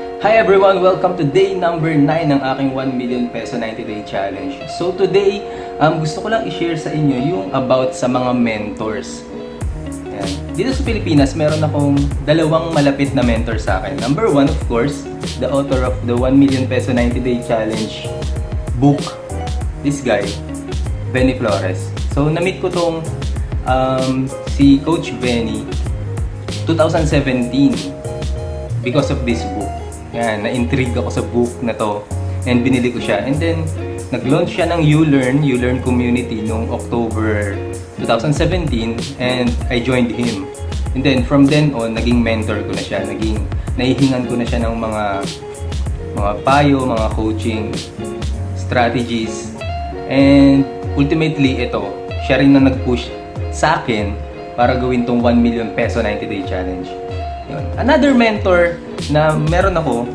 Hi everyone! Welcome to day number 9 ng aking 1 million peso 90 day challenge. So today, um, gusto ko lang i-share sa inyo yung about sa mga mentors. Yan. Dito sa Pilipinas, meron akong dalawang malapit na mentor sa akin. Number one, of course, the author of the 1 million peso 90 day challenge book. This guy, Benny Flores. So, na-meet ko tong um, si Coach Benny 2017 because of this book. Yan, na-intrigue ako sa book na to and binili ko siya. And then, nag-launch siya ng YouLearn, YouLearn community noong October 2017 and I joined him. And then, from then on, naging mentor ko na siya. Naging, nahihingan ko na siya ng mga mga payo, mga coaching strategies. And ultimately, ito, siya rin na nag-push sa akin para gawin tong 1 million peso 90 day challenge. Yun. Another mentor na meron ako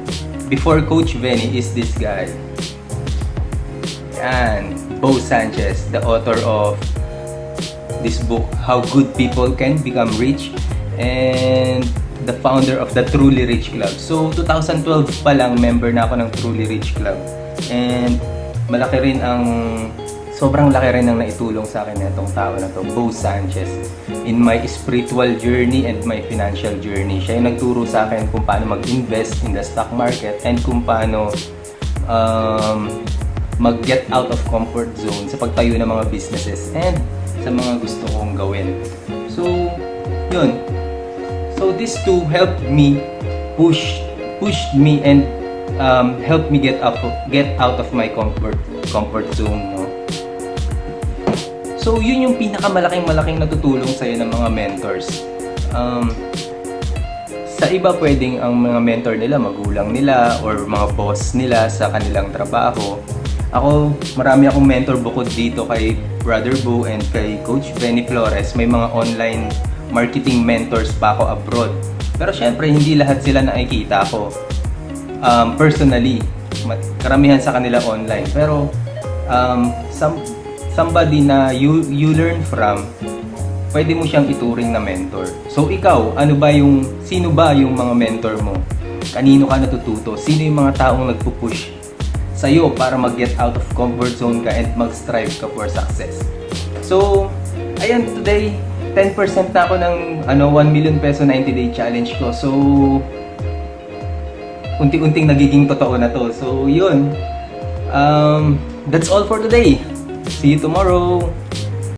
before Coach Benny is this guy. Yan, Bo Sanchez, the author of this book, How Good People Can Become Rich and the founder of the Truly Rich Club. So, 2012 pa lang member na ako ng Truly Rich Club. And malaki rin ang sobrang laki rin ang naitulong sa akin itong tao na to, Bo Sanchez, in my spiritual journey and my financial journey. Siya yung nagturo sa akin kung paano mag-invest in the stock market and kung paano um, mag-get out of comfort zone sa pagtayo ng mga businesses and sa mga gusto kong gawin. So, yun. So, these two helped me push pushed me and um, helped me get of, get out of my comfort comfort zone no So, yun yung pinakamalaking malaking natutulong sa'yo ng mga mentors. Um, sa iba pwedeng ang mga mentor nila, magulang nila, or mga boss nila sa kanilang trabaho. Ako, marami akong mentor bukod dito kay Brother Bo and kay Coach Benny Flores. May mga online marketing mentors pa ako abroad. Pero syempre, hindi lahat sila nakikita ko um, personally. Karamihan sa kanila online. Pero um, some, somebody na you, you learn from, pwede mo siyang ituring na mentor. So ikaw, ano ba yung, sino ba yung mga mentor mo? Kanino ka natututo? Sino yung mga taong nagpupush sa'yo para mag-get out of comfort zone ka and mag-strive ka for success? So, ayan, today, 10% na ako ng ano, 1 million peso 90 day challenge ko. So, unti-unting nagiging totoo na to. So, yun. Um, that's all for today. See you tomorrow.